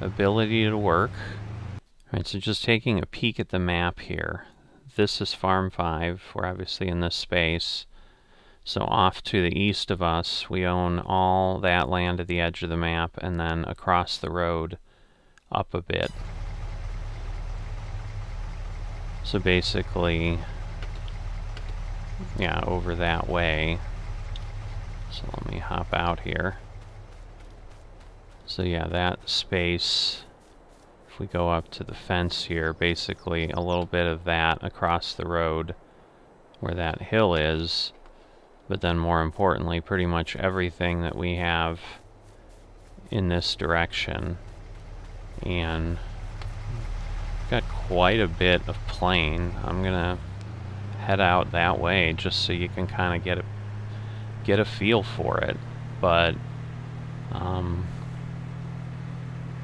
ability to work. Alright, so just taking a peek at the map here. This is Farm 5. We're obviously in this space. So off to the east of us, we own all that land at the edge of the map, and then across the road, up a bit. So basically, yeah, over that way. So let me hop out here. So yeah, that space, if we go up to the fence here, basically a little bit of that across the road where that hill is, but then more importantly, pretty much everything that we have in this direction. And got quite a bit of plain. I'm gonna head out that way just so you can kind of get a get a feel for it. But um,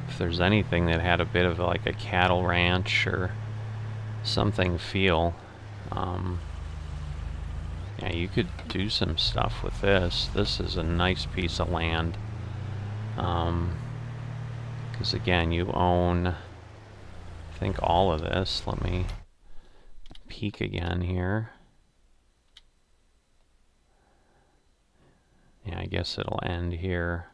if there's anything that had a bit of like a cattle ranch or something feel, um, yeah, you could do some stuff with this. This is a nice piece of land. Um, because again, you own, I think all of this. Let me peek again here. Yeah, I guess it'll end here.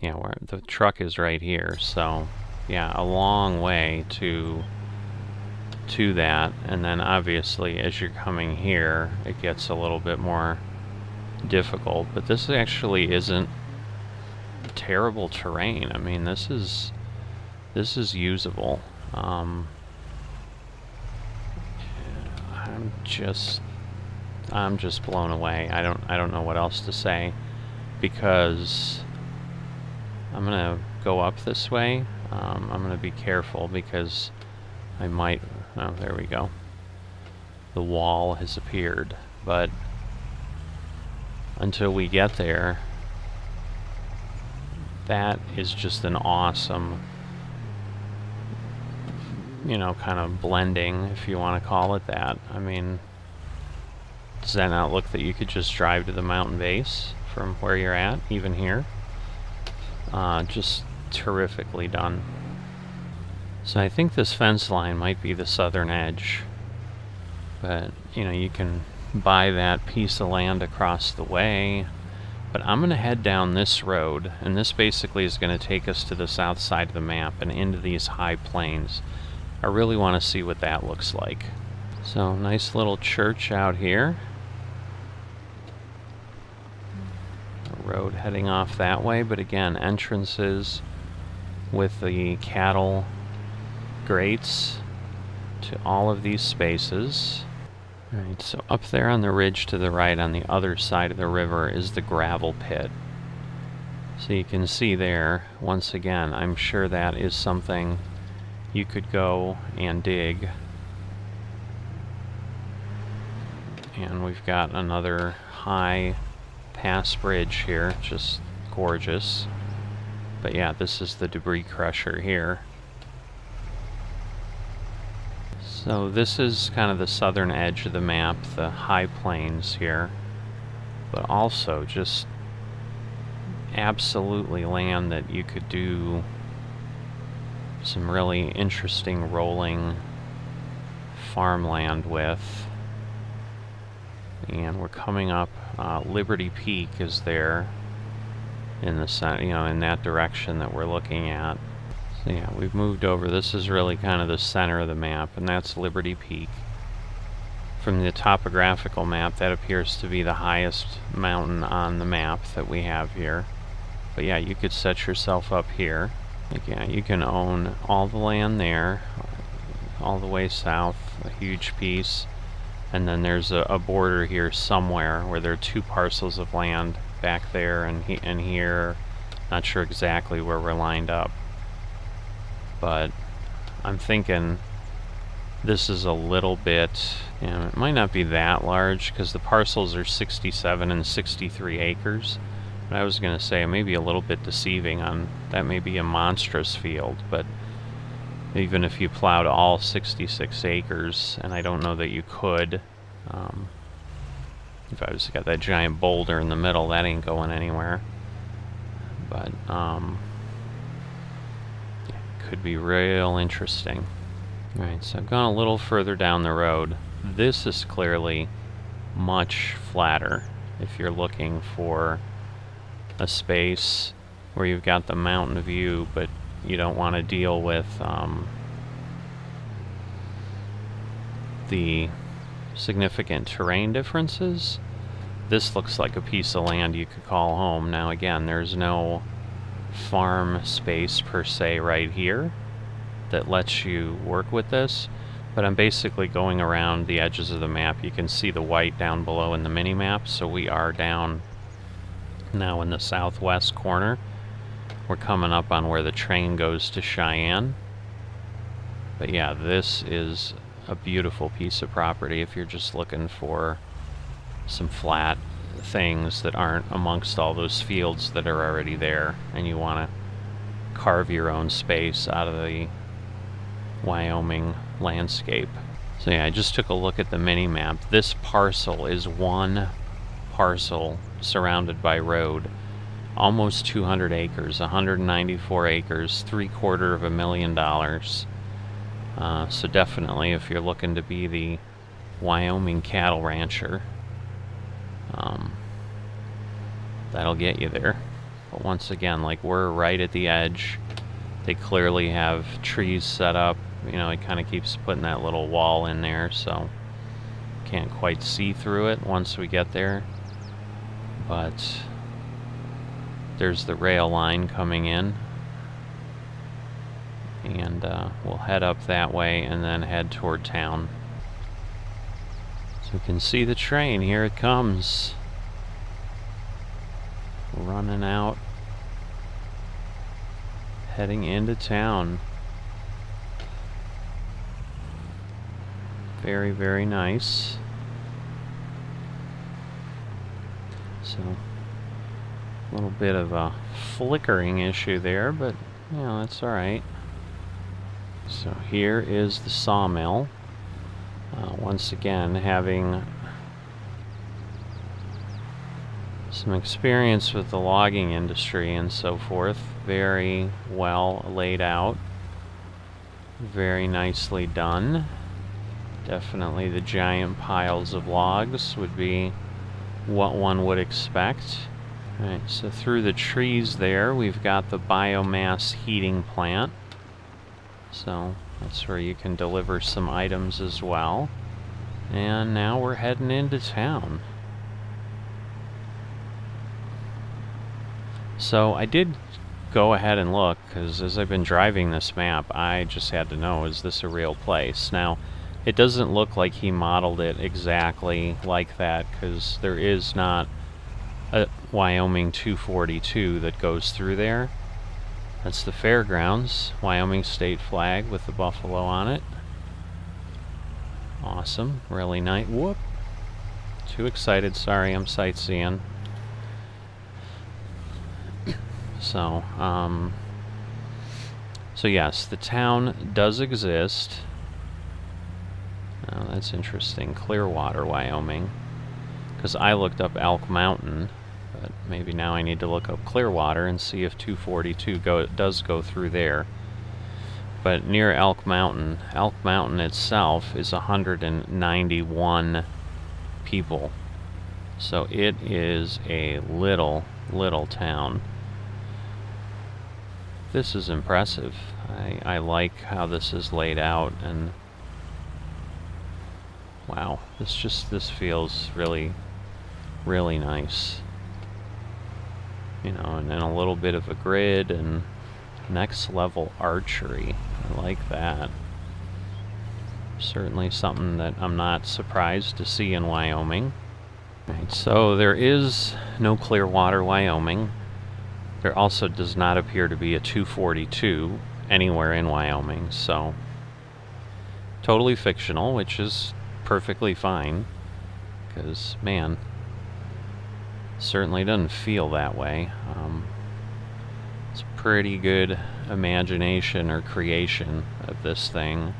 Yeah, where the truck is right here, so yeah, a long way to to that, and then obviously as you're coming here, it gets a little bit more difficult, but this actually isn't terrible terrain. I mean, this is this is usable. Um, I'm just I'm just blown away. I don't I don't know what else to say because I'm gonna go up this way. Um, I'm gonna be careful because I might. Oh, there we go. The wall has appeared, but until we get there, that is just an awesome, you know, kind of blending, if you want to call it that. I mean, does that not look that you could just drive to the mountain base from where you're at, even here? Uh, just terrifically done. So I think this fence line might be the southern edge. But, you know, you can buy that piece of land across the way. But I'm going to head down this road, and this basically is going to take us to the south side of the map and into these high plains. I really want to see what that looks like. So, nice little church out here. A road heading off that way, but again, entrances with the cattle grates to all of these spaces. So up there on the ridge to the right on the other side of the river is the gravel pit. So you can see there, once again, I'm sure that is something you could go and dig. And we've got another high pass bridge here, just gorgeous. But yeah, this is the debris crusher here. So this is kind of the southern edge of the map, the high plains here, but also just absolutely land that you could do some really interesting rolling farmland with. And we're coming up, uh, Liberty Peak is there in the you know, in that direction that we're looking at. So yeah, we've moved over. This is really kind of the center of the map, and that's Liberty Peak. From the topographical map, that appears to be the highest mountain on the map that we have here. But yeah, you could set yourself up here. Yeah, you can own all the land there, all the way south, a huge piece. And then there's a, a border here somewhere where there are two parcels of land back there and, he and here. Not sure exactly where we're lined up but I'm thinking this is a little bit, you know, it might not be that large because the parcels are 67 and 63 acres. But I was going to say maybe a little bit deceiving on that may be a monstrous field, but even if you plowed all 66 acres, and I don't know that you could, um, if I was got that giant boulder in the middle, that ain't going anywhere. But, um, could be real interesting. Alright, so I've gone a little further down the road. This is clearly much flatter if you're looking for a space where you've got the mountain view, but you don't want to deal with um, the significant terrain differences. This looks like a piece of land you could call home. Now again, there's no farm space per se right here that lets you work with this, But I'm basically going around the edges of the map. You can see the white down below in the mini map, so we are down now in the southwest corner. We're coming up on where the train goes to Cheyenne. But yeah, this is a beautiful piece of property if you're just looking for some flat things that aren't amongst all those fields that are already there and you want to carve your own space out of the Wyoming landscape. So yeah, I just took a look at the mini map. This parcel is one parcel surrounded by road. Almost 200 acres, 194 acres, three quarter of a million dollars. Uh, so definitely, if you're looking to be the Wyoming cattle rancher, um, that'll get you there. But once again, like we're right at the edge. They clearly have trees set up. You know, it kind of keeps putting that little wall in there, so can't quite see through it once we get there. But there's the rail line coming in and uh, we'll head up that way and then head toward town. We can see the train, here it comes. Running out, heading into town. Very, very nice. So, a little bit of a flickering issue there, but, you know, that's alright. So here is the sawmill. Uh, once again, having some experience with the logging industry and so forth. Very well laid out. Very nicely done. Definitely the giant piles of logs would be what one would expect. Alright, so through the trees there, we've got the biomass heating plant. So that's where you can deliver some items as well. And now we're heading into town. So I did go ahead and look, because as I've been driving this map, I just had to know, is this a real place? Now, it doesn't look like he modeled it exactly like that, because there is not a Wyoming 242 that goes through there. That's the fairgrounds, Wyoming state flag with the buffalo on it. Awesome, really nice. Whoop! Too excited, sorry, I'm sightseeing. so, um, so yes, the town does exist. Oh, that's interesting. Clearwater, Wyoming. Because I looked up Elk Mountain, but maybe now I need to look up Clearwater and see if 242 go, does go through there. But near Elk Mountain, Elk Mountain itself is 191 people. So it is a little, little town. This is impressive. I, I like how this is laid out and wow, this just, this feels really, really nice you know, and then a little bit of a grid and next level archery. I like that. Certainly something that I'm not surprised to see in Wyoming. Right, so there is no Clearwater, Wyoming. There also does not appear to be a 242 anywhere in Wyoming, so totally fictional, which is perfectly fine. Because, man, Certainly doesn't feel that way. Um, it's pretty good imagination or creation of this thing,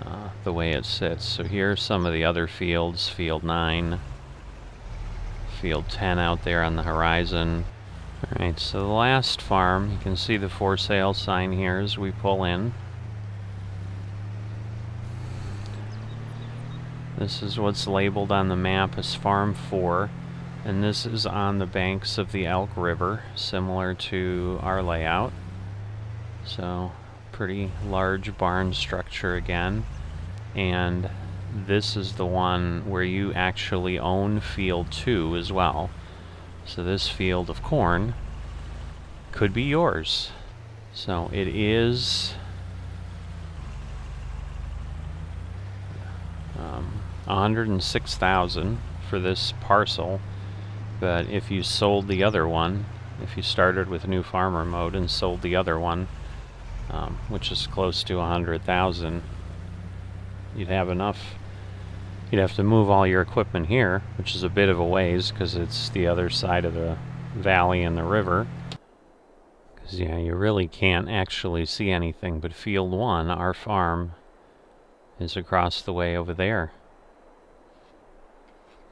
uh, the way it sits. So here's some of the other fields, field 9, field 10 out there on the horizon. Alright, so the last farm, you can see the for sale sign here as we pull in. This is what's labeled on the map as Farm 4. And this is on the banks of the Elk River, similar to our layout. So, pretty large barn structure again. And this is the one where you actually own field 2 as well. So this field of corn could be yours. So it is um, 106,000 for this parcel, but if you sold the other one, if you started with new farmer mode and sold the other one, um, which is close to 100,000, you'd have enough. You'd have to move all your equipment here, which is a bit of a ways because it's the other side of the valley and the river. Because, yeah, you really can't actually see anything but Field 1, our farm, is across the way over there.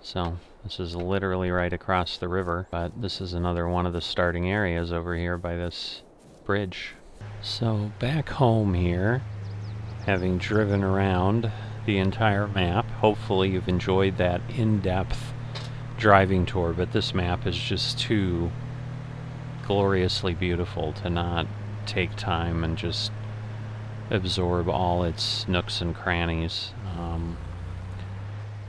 So, this is literally right across the river, but this is another one of the starting areas over here by this bridge. So, back home here, having driven around the entire map, hopefully you've enjoyed that in-depth driving tour, but this map is just too gloriously beautiful to not take time and just absorb all its nooks and crannies. Um,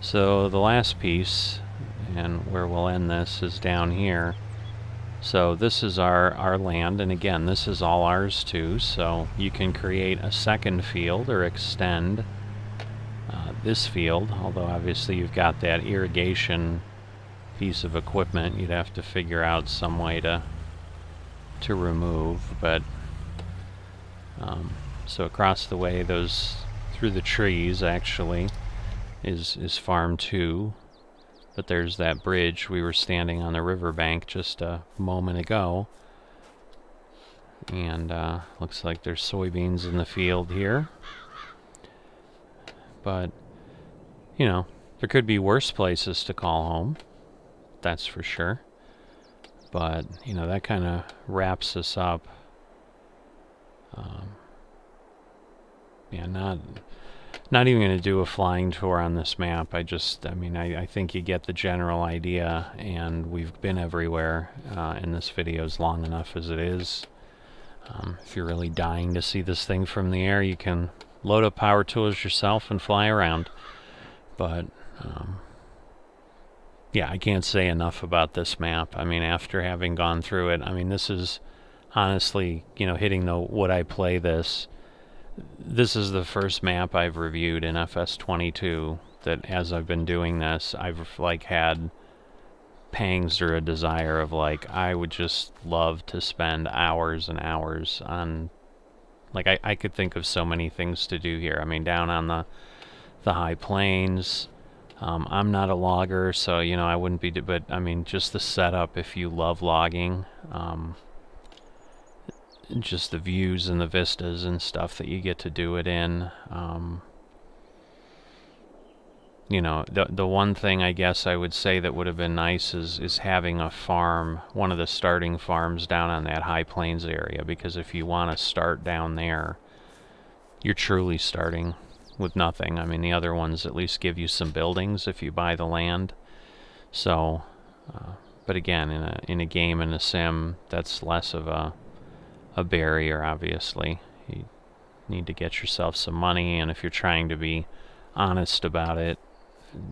so the last piece, and where we'll end this, is down here. So this is our, our land, and again, this is all ours too, so you can create a second field or extend uh, this field, although obviously you've got that irrigation piece of equipment you'd have to figure out some way to to remove, but um, so across the way, those through the trees actually is is farm two. But there's that bridge. We were standing on the riverbank just a moment ago. And uh, looks like there's soybeans in the field here. But, you know, there could be worse places to call home. That's for sure. But, you know, that kind of wraps us up. Um, yeah, not not even going to do a flying tour on this map. I just, I mean, I, I think you get the general idea, and we've been everywhere uh, in this video as long enough as it is. Um, if you're really dying to see this thing from the air, you can load up power tools yourself and fly around. But, um, yeah, I can't say enough about this map. I mean, after having gone through it, I mean, this is honestly, you know, hitting the would I play this this is the first map I've reviewed in FS22 that as I've been doing this, I've like had pangs or a desire of like, I would just love to spend hours and hours on, like I, I could think of so many things to do here. I mean, down on the, the high plains, um, I'm not a logger, so, you know, I wouldn't be, but I mean, just the setup if you love logging, um, just the views and the vistas and stuff that you get to do it in. Um, you know, the the one thing I guess I would say that would have been nice is is having a farm, one of the starting farms down on that high plains area, because if you want to start down there, you're truly starting with nothing. I mean, the other ones at least give you some buildings if you buy the land. So, uh, but again, in a in a game in a sim, that's less of a a barrier, obviously. You need to get yourself some money, and if you're trying to be honest about it,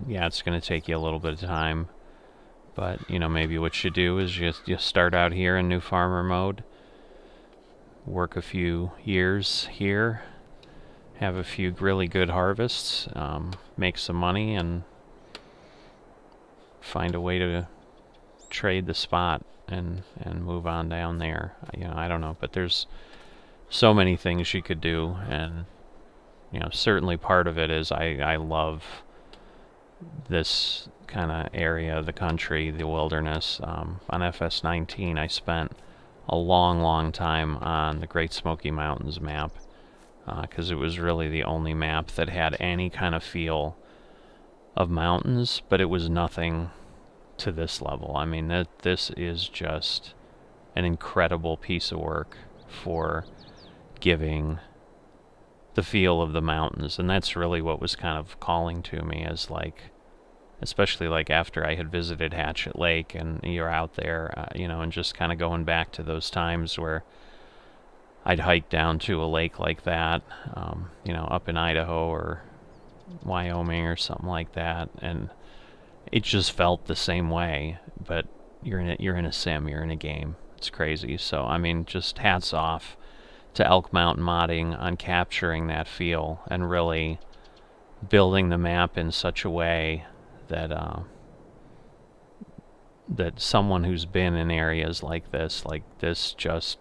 yeah, it's going to take you a little bit of time. But, you know, maybe what you do is just you start out here in new farmer mode, work a few years here, have a few really good harvests, um, make some money, and find a way to trade the spot and and move on down there. You know, I don't know, but there's so many things you could do, and you know, certainly part of it is I I love this kind of area of the country, the wilderness. Um, on FS19, I spent a long, long time on the Great Smoky Mountains map because uh, it was really the only map that had any kind of feel of mountains, but it was nothing to this level. I mean, that this is just an incredible piece of work for giving the feel of the mountains, and that's really what was kind of calling to me as like, especially like after I had visited Hatchet Lake, and you're out there, uh, you know, and just kind of going back to those times where I'd hike down to a lake like that, um, you know, up in Idaho or Wyoming or something like that, and it just felt the same way, but you're in a, you're in a sim, you're in a game. It's crazy. So I mean, just hats off to Elk Mountain Modding on capturing that feel and really building the map in such a way that uh, that someone who's been in areas like this, like this, just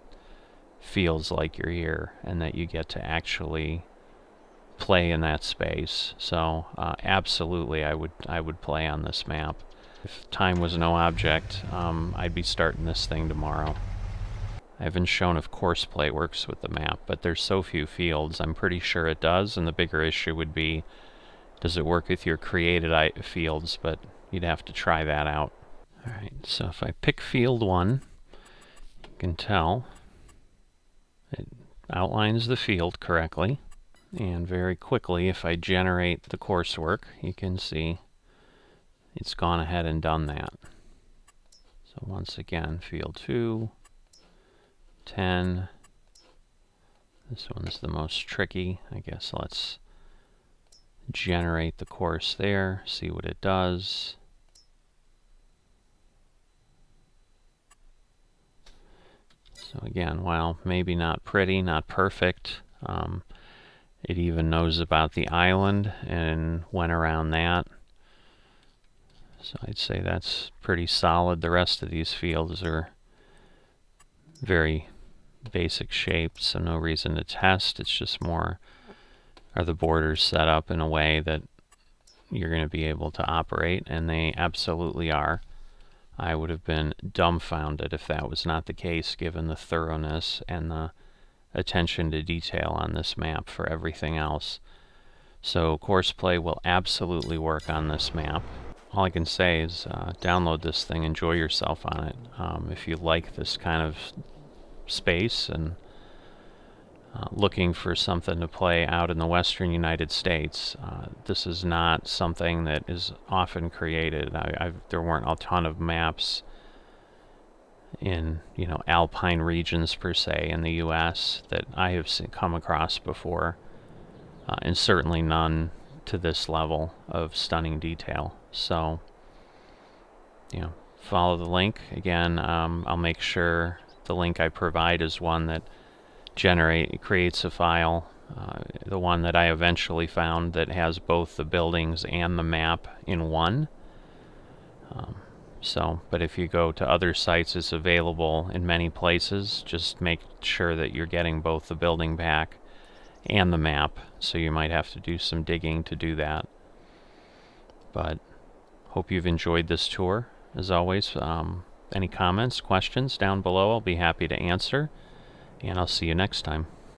feels like you're here, and that you get to actually play in that space. So uh, absolutely, I would I would play on this map. If time was no object, um, I'd be starting this thing tomorrow. I haven't shown if courseplay works with the map, but there's so few fields, I'm pretty sure it does, and the bigger issue would be, does it work with your created fields, but you'd have to try that out. Alright, so if I pick field 1, you can tell it outlines the field correctly. And very quickly, if I generate the coursework, you can see it's gone ahead and done that. So once again, field 2, 10. This one's the most tricky. I guess let's generate the course there, see what it does. So again, while maybe not pretty, not perfect, um, it even knows about the island and went around that. So I'd say that's pretty solid. The rest of these fields are very basic shapes, so no reason to test. It's just more, are the borders set up in a way that you're going to be able to operate, and they absolutely are. I would have been dumbfounded if that was not the case, given the thoroughness and the attention to detail on this map for everything else. So courseplay will absolutely work on this map. All I can say is uh, download this thing, enjoy yourself on it. Um, if you like this kind of space and uh, looking for something to play out in the western United States, uh, this is not something that is often created. I, there weren't a ton of maps in you know alpine regions per se in the U.S. that I have seen, come across before, uh, and certainly none to this level of stunning detail. So, you know, follow the link again. Um, I'll make sure the link I provide is one that generate creates a file. Uh, the one that I eventually found that has both the buildings and the map in one. Um, so, but if you go to other sites, it's available in many places. Just make sure that you're getting both the building back and the map. So you might have to do some digging to do that. But hope you've enjoyed this tour. As always, um, any comments, questions down below, I'll be happy to answer. And I'll see you next time.